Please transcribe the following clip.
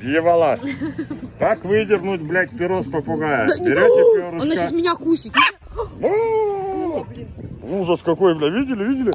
Дьявола. Как выдернуть, блядь, перо с попугая? Берете Он сейчас меня кусит. Ужас какой, бля, видели, видели?